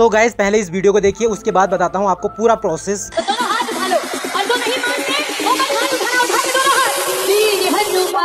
तो गाइज़ पहले इस वीडियो को देखिए उसके बाद बताता हूँ आपको पूरा प्रोसेस तो दोनों हाथ उठा लो। और जो नहीं मानते वो बस हाथ उठाना उठा के दोनों हाथ। तीन हनुमान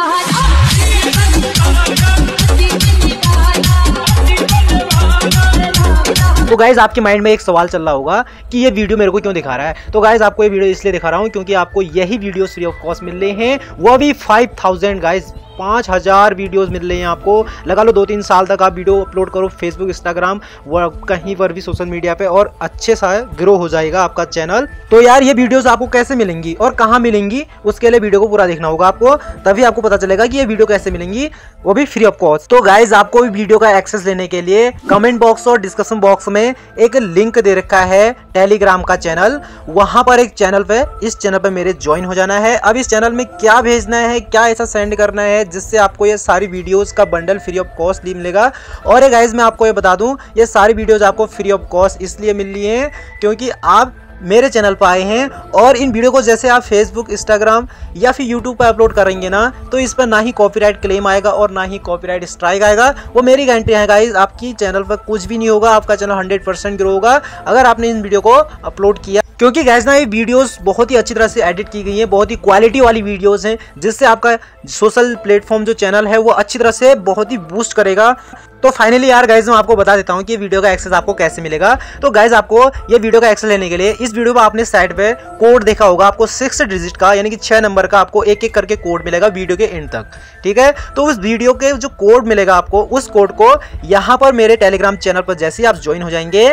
तो गाइज़ आपके माइंड में एक सवाल चल रहा होगा कि ये वीडियो मेरे को क्यों दिखा रहा है? तो गाइज़ आपको ये वीडियो इसलिए दिखा रहा हूँ क्योंकि आपको यही वीडियो फ्री ऑफ़ कॉस्ट मिल रहे हैं। वो भी फाइव थाउज़ेंड गाइज़ पाँच हज़ार वीडियोज़ मिल रहे हैं आपको। लगा लो दो तीन साल तक आप वीडियो अपलोड करो फेसबुक इंस्टाग्राम व कहीं पर भी सोशल मीडिया पे और अच्छे सा ग्रो हो जाएगा आपका चैनल। तो यार, ये वीडियोज़ आपको कैसे मिलेंगी और कहाँ मिलेंगी, उसके लिए वीडियो को पूरा देखना होगा आपको। तभी आपको पता चलेगा कि ये वीडियो कैसे मिलेंगी। वो भी फ्री ऑफ़ कॉस्ट तो गाइज़ आपको भी वीडियो का एक्सेस लेने के लिए कमेंट बॉक्स और डिस्कशन बॉक्स में एक लिंक दे रखा है टेलीग्राम का चैनल वहाँ पर एक चैनल पे इस चैनल पे मेरे ज्वाइन हो जाना है। अब इस चैनल में क्या भेजना है, क्या ऐसा सेंड करना है जिससे आपको ये सारी वीडियोस का बंडल फ्री ऑफ़ कॉस्ट मिलेगा। और ये गाइज़ मैं आपको ये बता दूँ, ये सारी वीडियोस आपको फ्री ऑफ़ कॉस्ट इसलिए मिल रही हैं क्योंकि आप मेरे चैनल पर आए हैं और इन वीडियो को जैसे आप फेसबुक इंस्टाग्राम या फिर यूट्यूब पर अपलोड करेंगे ना तो इस पर ना ही कॉपीराइट क्लेम आएगा और ना ही कॉपीराइट स्ट्राइक आएगा। वो मेरी गारंटी है गाइज़ आपकी चैनल पर कुछ भी नहीं होगा, आपका चैनल हंड्रेड परसेंट ग्रो होगा। अगर आपने इन वीडियो को अपलोड किया क्योंकि गैस ना ये वीडियोस बहुत ही अच्छी तरह से एडिट की गई हैं, बहुत ही क्वालिटी वाली वीडियोस हैं, जिससे आपका सोशल प्लेटफॉर्म जो चैनल है, वो अच्छी तरह से बहुत ही बूस्ट करेगा। तो फाइनली यार गाइज़ मैं आपको बता देता हूँ कि वीडियो का एक्सेस आपको कैसे मिलेगा। तो गाइज़ आपको ये वीडियो का एक्सेस लेने के लिए इस वीडियो में आपने साइड पे कोड देखा होगा आपको सिक्स डिजिट का, यानी कि छह नंबर का आपको एक एक करके कोड मिलेगा वीडियो के एंड तक। ठीक है? तो उस वीडियो के जो कोड मिलेगा आपको, उस कोड को यहाँ पर मेरे टेलीग्राम चैनल पर जैसे ही आप ज्वाइन हो जाएँगे,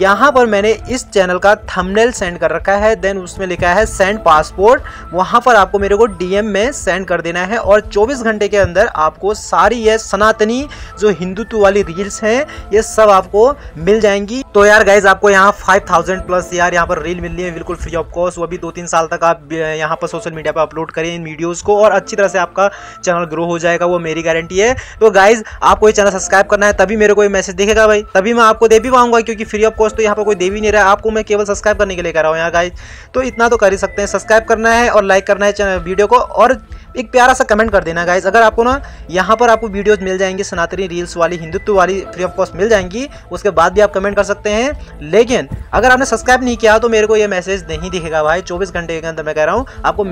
यहाँ पर मैंने इस चैनल का थमनेल सेंड कर रखा है। देन उसमें लिखा है सेंड पासपोर्ट वहाँ पर आपको मेरे को डीएम में सेंड कर देना है और 24 घंटे के अंदर आपको सारी यह सनातनी जो हिंदुत्व वाली रील्स हैं, ये सब आपको मिल जाएँगी। तो यार गाइज़ आपको यहाँ 5000 प्लस यार यहाँ पर रील मिल रही है, बिल्कुल फ्री ऑफ़ कॉस्ट वो भी दो तीन साल तक आप यहाँ पर सोशल मीडिया पर अपलोड करें इन वीडियोज़ को और अच्छी तरह से आपका चैनल ग्रो हो जाएगा, वो मेरी गारंटी है। तो गाइज़ आपको ये चैनल सब्सक्राइब करना है, तभी मेरे को ये मैसेज देखेगा भाई। तभी मैं आपको दे भी पाऊँगा, क्योंकि फ्री ऑफ़ कॉस्ट तो यहाँ पर कोई दे भी नहीं रहा आपको मैं केवल सब्सक्राइब करने के लिए कर रहा हूँ यहाँ गाइज़ तो इतना तो कर ही सकते हैं। सब्सक्राइब करना है और लाइक करना है वीडियो को और एक प्यारा सा कमेंट कर देना गाइज़ अगर आपको ना यहाँ पर आपको वीडियोज़ मिल जाएँगी, सनातनी रील्स वाली, हिंदुत्व वाली फ्री ऑफ़ कॉस्ट मिल जाएँगी, उसके बाद भी आप कमेंट कर सकते हैं. लेकिन, अगर आपने सब्सक्राइब नहीं किया तो मेरे को ये मैसेज नहीं दिखेगा भाई. चौबीस घंटे के अंदर मैं कह रहा हूँ, आपको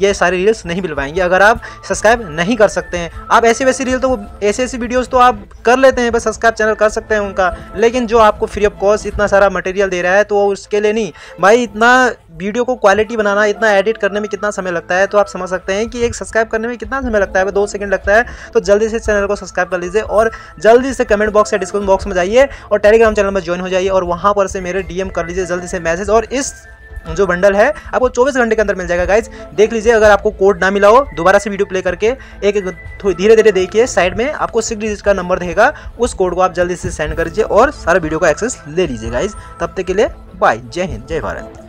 ये सारी रील्स नहीं मिल पाएँगी अगर आप सब्सक्राइब नहीं कर सकते हैं, आप ऐसी वैसी रील तो ऐसी ऐसी वीडियोज़ तो आप कर लेते हैं, बस सब्सक्राइब चैनल कर सकते हैं उनका. लेकिन जो आपको फ्री ऑफ़ कॉस्ट इतना सारा मटेरियल दे रहा है तो उसके लिए नहीं. भाई, इतना वीडियो को क्वालिटी बनाना, इतना एडिट करने में कितना समय लगता है तो आप समझ सकते हैं कि एक सब्सक्राइब करने में कितना समय लगता है? दो सेकंड लगता है तो जल्दी से चैनल को सब्सक्राइब कर लीजिए और जल्दी से कमेंट बॉक्स या डिस्क्रिप्शन बॉक्स में जाइए और टेलीग्राम चैनल में ज्वाइन हो जाइए और वहाँ पर से मेरे डीएम कर लीजिए जल्दी से मैसेज और इस जो बंडल है, आपको 24 घंटे के अंदर मिल जाएगा। गाइज़ देख लीजिए, अगर आपको कोड ना मिला हो, दोबारा से वीडियो प्ले करके एक धीरे धीरे देखिए साइड में आपको सिक्स डिजिट का नंबर देगा, उस कोड को आप जल्दी से सेंड कर दीजिए और सारा वीडियो का एक्सेस ले लीजिए। गाइज़ तब तक के लिए बाय जय हिंद, जय भारत।